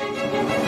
Música